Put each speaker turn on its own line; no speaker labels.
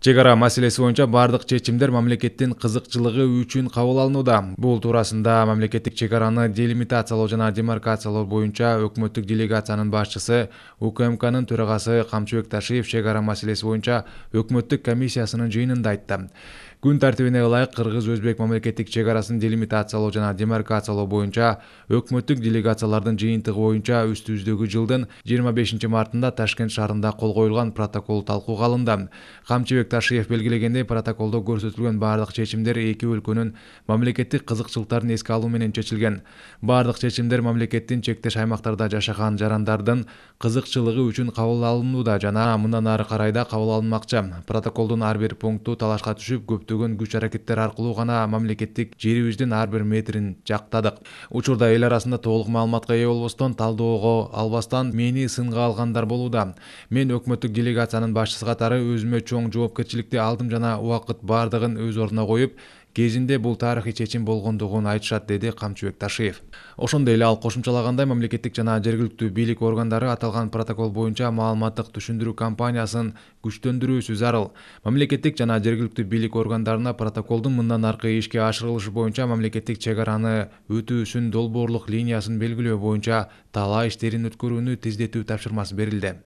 чек ара маселеси боюнча баардык чечимдер мамлекеттин кызыкчылыгы үчүн кабыл алынууда. Бул туурасында мамлекеттик чек араны делимитациялоо жана демаркациялоо боюнча өкмөттүк делегациянын башчысы укмкнын төрагасы камчыбек ташиев чек ара маселеси боюнча өкмөттүк комиссиясынын жыйынында айтты күн тартибине ылайык кыргыз өзбек мамлекеттик чек арасын делимитациялоо жана демаркациялоо боюнча өкмөттүк делегациялардын жыйынтыгы боюнча үстүбүздөгү жылдын жыйырма бешинчи мартында ташкент шаарында кол коюлган протокол талкууга алынды. Камчыбек ташиев белгилегендей протоколдо көрсөтүлгөн баардык чечимдер эки өлкөнүн мамлекеттик кызыкчылыктарын эске алуу менен чечилген баардык чечимдер мамлекеттин чектеш аймактарда жашаган жарандардын кызыкчылыгы үчүн кабыл алынууда жана мындан ары карай да кабыл алынмакчы протоколдун ар бир пункту талашка түшүп көптөгөн күч аракеттер аркылуу гана мамлекеттик жерибиздин ар бир метрин жактадык. Учурда эл арасында толук маалыматка ээ болбостон талдоого албастан мени сынга алгандар болууда. Мен өкмөттүк делегациянын башчысы катары өзүмө чоң жоопкерчиликти алдым жана убакыт баардыгын өз ордуна коюп кезинде бул тарыхый чечим болгондугун айтышат деди камчыбек ташиев. Ошондой эле ал кошумчалагандай мамлекеттик жана жергиликтүү бийлик органдары аталган протокол боюнча маалыматтык түшүндүрүү кампаниясын күчтөндүрүүсү зарыл. Мамлекеттик жана жергиликтүү бийлик органдарына протоколдун мындан аркы ишке ашырылышы боюнча мамлекеттик чек араны өтүүсүн долбоорлук линиясын белгилөө боюнча талаа иштерин өткөрүүнү тездетүү тапшырмасы берилди